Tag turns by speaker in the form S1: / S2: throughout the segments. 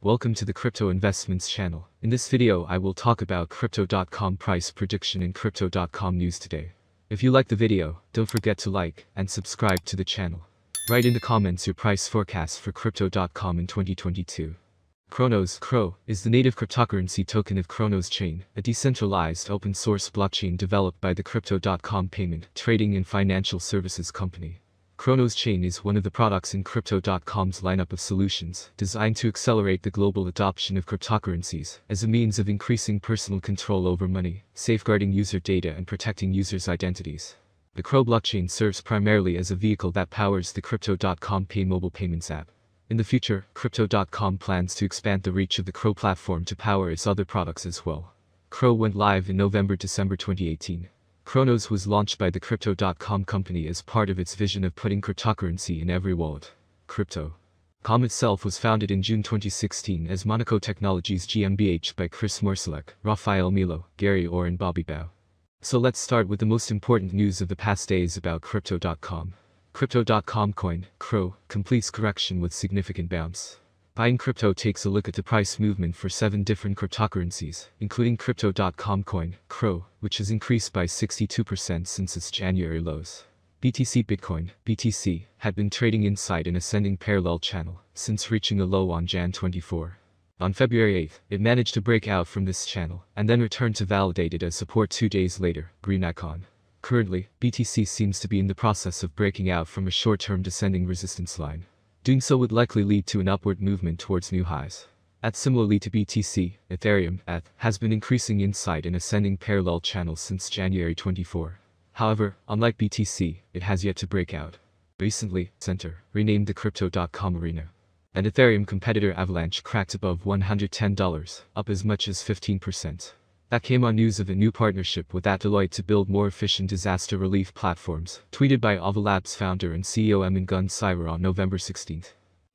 S1: Welcome to the Crypto Investments channel. In this video I will talk about Crypto.com price prediction and Crypto.com news today. If you like the video, don't forget to like and subscribe to the channel. Write in the comments your price forecast for Crypto.com in 2022. Cronos CRO is the native cryptocurrency token of Cronos Chain, a decentralized open-source blockchain developed by the Crypto.com payment, trading and financial services company. Cronos Chain is one of the products in Crypto.com's lineup of solutions designed to accelerate the global adoption of cryptocurrencies as a means of increasing personal control over money, safeguarding user data and protecting users' identities. The CRO blockchain serves primarily as a vehicle that powers the Crypto.com Pay mobile payments app. In the future, Crypto.com plans to expand the reach of the CRO platform to power its other products as well. CRO went live in November-December 2018. Cronos was launched by the Crypto.com company as part of its vision of putting cryptocurrency in every wallet. Crypto. Com itself was founded in June 2016 as Monaco Technologies GmbH by Kris Marszalek, Rafael Melo, Gary Or and Bobby Bao. So let's start with the most important news of the past days about Crypto.com. Crypto.com coin, CRO, completes correction with significant bounce. Buying Crypto takes a look at the price movement for seven different cryptocurrencies, including Crypto.com coin, CRO, which has increased by 62% since its January lows. BTC Bitcoin, BTC, had been trading inside an ascending parallel channel since reaching a low on Jan 24. On February 8, it managed to break out from this channel and then returned to validate it as support two days later, green icon. Currently, BTC seems to be in the process of breaking out from a short-term descending resistance line. Doing so would likely lead to an upward movement towards new highs. At similarly to BTC, Ethereum ETH, has been increasing inside an ascending parallel channel since January 24. However, unlike BTC, it has yet to break out. Recently, Center, renamed the Crypto.com arena. And Ethereum competitor Avalanche cracked above $110, up as much as 15%. That came on news of a new partnership with Deloitte to build more efficient disaster relief platforms, tweeted by Labs founder and CEO Emin Gun on November 16.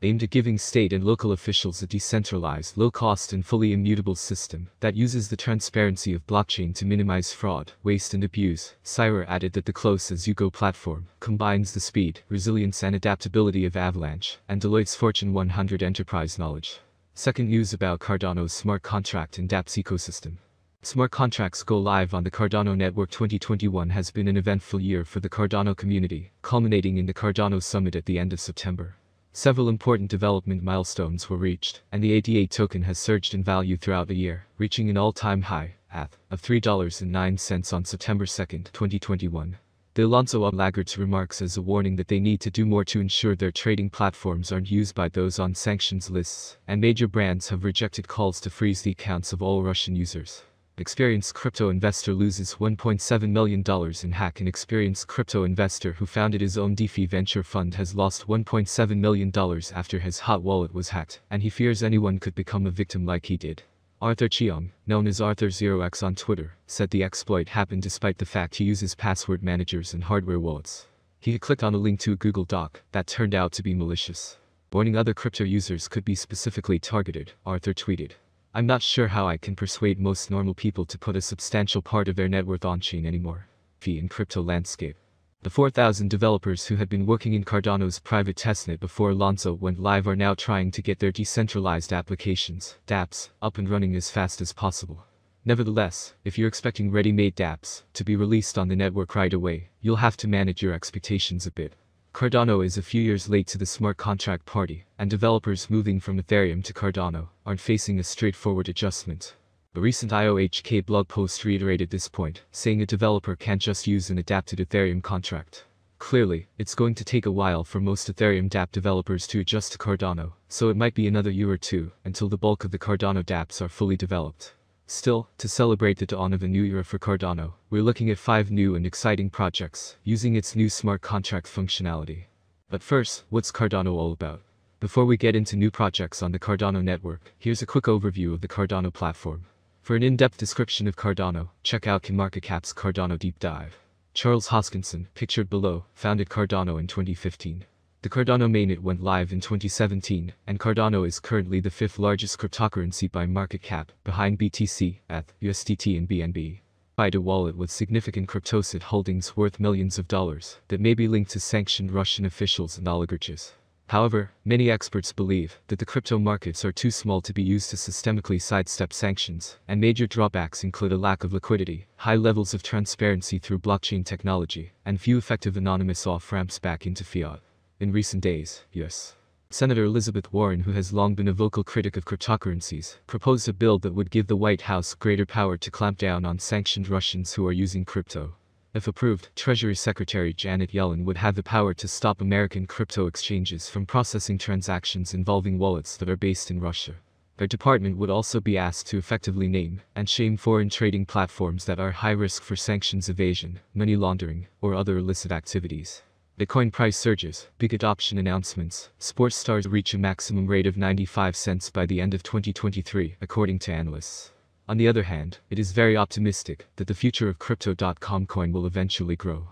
S1: Aimed at giving state and local officials a decentralized, low-cost and fully immutable system that uses the transparency of blockchain to minimize fraud, waste and abuse, Sirer added that the Close as you go platform combines the speed, resilience and adaptability of Avalanche and Deloitte's Fortune 100 enterprise knowledge. Second news about Cardano's smart contract and dApps ecosystem. Smart contracts go live on the Cardano network 2021 has been an eventful year for the Cardano community, culminating in the Cardano summit at the end of September. Several important development milestones were reached, and the ADA token has surged in value throughout the year, reaching an all-time high, ATH, of $3.09 on September 2, 2021. The Alonso laggards remarks as a warning that they need to do more to ensure their trading platforms aren't used by those on sanctions lists, and major brands have rejected calls to freeze the accounts of all Russian users. Experienced crypto investor loses $1.7 million in hack An experienced crypto investor who founded his own DeFi venture fund has lost $1.7 million after his hot wallet was hacked, and he fears anyone could become a victim like he did. Arthur Cheong, known as Arthur0x on Twitter, said the exploit happened despite the fact he uses password managers and hardware wallets. He clicked on a link to a Google Doc that turned out to be malicious. Warning other crypto users could be specifically targeted, Arthur tweeted. I'm not sure how I can persuade most normal people to put a substantial part of their net worth on-chain anymore. Fee in crypto landscape. The 4,000 developers who had been working in Cardano's private testnet before Alonzo went live are now trying to get their decentralized applications, dApps, up and running as fast as possible. Nevertheless, if you're expecting ready-made dApps to be released on the network right away, you'll have to manage your expectations a bit. Cardano is a few years late to the smart contract party, and developers moving from Ethereum to Cardano aren't facing a straightforward adjustment. A recent IOHK blog post reiterated this point, saying a developer can't just use an adapted Ethereum contract. Clearly, it's going to take a while for most Ethereum dApp developers to adjust to Cardano, so it might be another year or two until the bulk of the Cardano dApps are fully developed. Still, to celebrate the dawn of a new era for Cardano, we're looking at five new and exciting projects using its new smart contract functionality. But first, what's Cardano all about? Before we get into new projects on the Cardano network, here's a quick overview of the Cardano platform. For an in-depth description of Cardano, check out CoinMarketCap's Cardano Deep Dive. Charles Hoskinson, pictured below, founded Cardano in 2015. The Cardano mainnet went live in 2017, and Cardano is currently the fifth largest cryptocurrency by market cap, behind BTC, ETH, USDT and BNB. Find a wallet with significant cryptocit holdings worth millions of dollars that may be linked to sanctioned Russian officials and oligarchs. However, many experts believe that the crypto markets are too small to be used to systemically sidestep sanctions, and major drawbacks include a lack of liquidity, high levels of transparency through blockchain technology, and few effective anonymous off-ramps back into fiat. In recent days, yes. Senator Elizabeth Warren, who has long been a vocal critic of cryptocurrencies, proposed a bill that would give the White House greater power to clamp down on sanctioned Russians who are using crypto. If approved, Treasury Secretary Janet Yellen would have the power to stop American crypto exchanges from processing transactions involving wallets that are based in Russia. Their department would also be asked to effectively name and shame foreign trading platforms that are high risk for sanctions evasion, money laundering, or other illicit activities. Bitcoin price surges, big adoption announcements, sports stars reach a maximum rate of 95 cents by the end of 2023, according to analysts. On the other hand, it is very optimistic that the future of Crypto.com coin will eventually grow.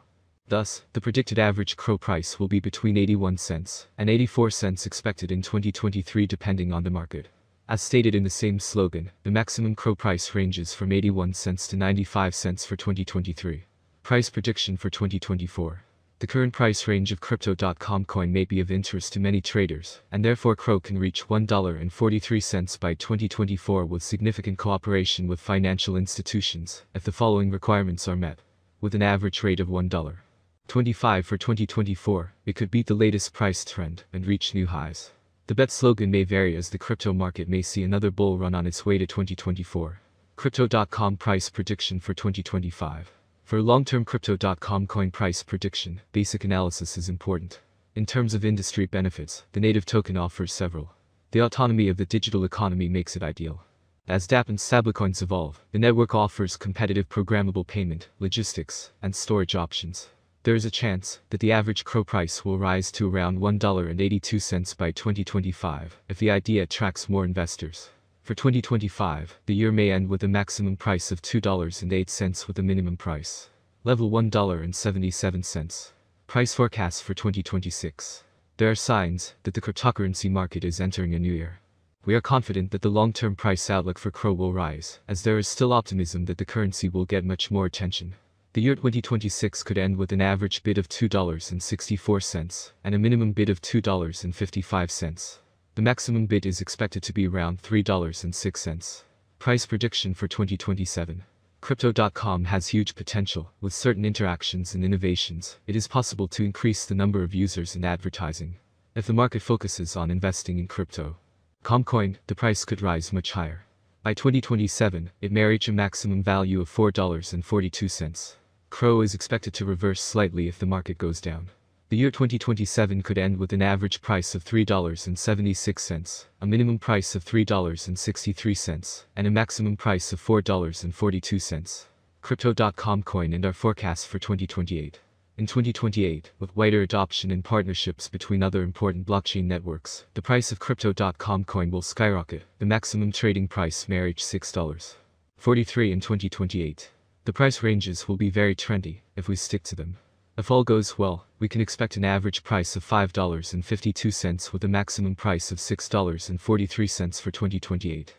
S1: Thus, the predicted average CRO price will be between 81 cents and 84 cents expected in 2023 depending on the market. As stated in the same slogan, the maximum CRO price ranges from 81 cents to 95 cents for 2023. Price prediction for 2024. The current price range of Crypto.com coin may be of interest to many traders, and therefore CRO can reach $1.43 by 2024 with significant cooperation with financial institutions, if the following requirements are met. With an average rate of $1.25 for 2024, it could beat the latest price trend and reach new highs. The bet slogan may vary as the crypto market may see another bull run on its way to 2024. Crypto.com price prediction for 2025. For long-term Crypto.com coin price prediction, basic analysis is important. In terms of industry benefits, the native token offers several. The autonomy of the digital economy makes it ideal. As DApp and stablecoins evolve, the network offers competitive programmable payment, logistics, and storage options. There is a chance that the average CRO price will rise to around $1.82 by 2025 if the idea attracts more investors. For 2025, the year may end with a maximum price of $2.08 with a minimum price. Level $1.77. Price forecast for 2026. There are signs that the cryptocurrency market is entering a new year. We are confident that the long-term price outlook for CRO will rise, as there is still optimism that the currency will get much more attention. The year 2026 could end with an average bid of $2.64 and a minimum bid of $2.55. The maximum bid is expected to be around $3.06. Price prediction for 2027. Crypto.com has huge potential. With certain interactions and innovations, it is possible to increase the number of users and advertising. If the market focuses on investing in crypto, Comcoin, the price could rise much higher. By 2027, it may reach a maximum value of $4.42. CRO is expected to reverse slightly if the market goes down. The year 2027 could end with an average price of $3.76, a minimum price of $3.63, and a maximum price of $4.42. Crypto.com coin and our forecast for 2028. In 2028, with wider adoption and partnerships between other important blockchain networks, the price of Crypto.com coin will skyrocket. The maximum trading price may reach $6.43 in 2028. The price ranges will be very trendy if we stick to them. If all goes well, we can expect an average price of $5.52 with a maximum price of $6.43 for 2028.